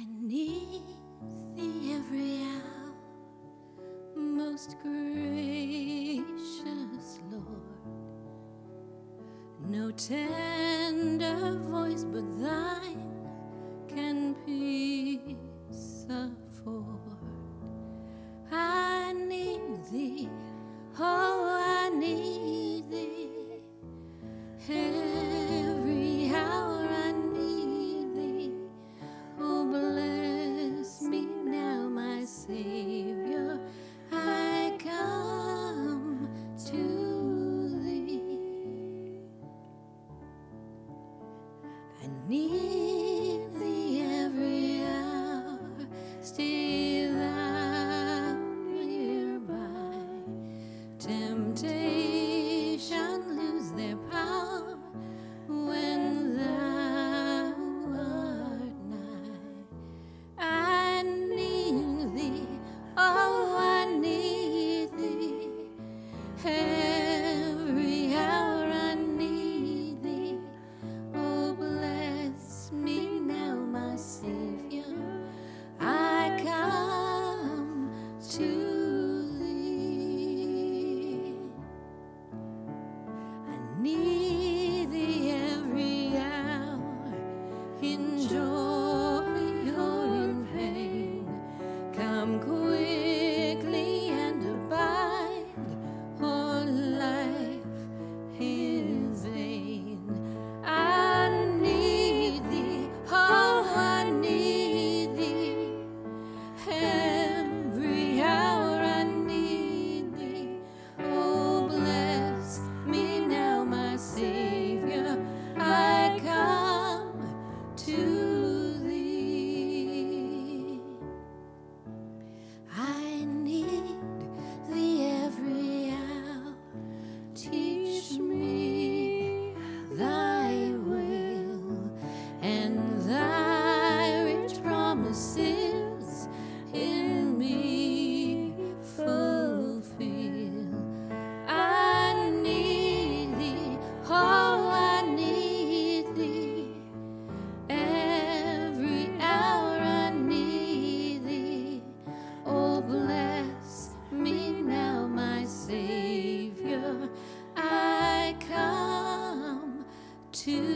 Beneath the every hour, most gracious Lord. No tender voice but thine can peace. Thee every hour. Stay to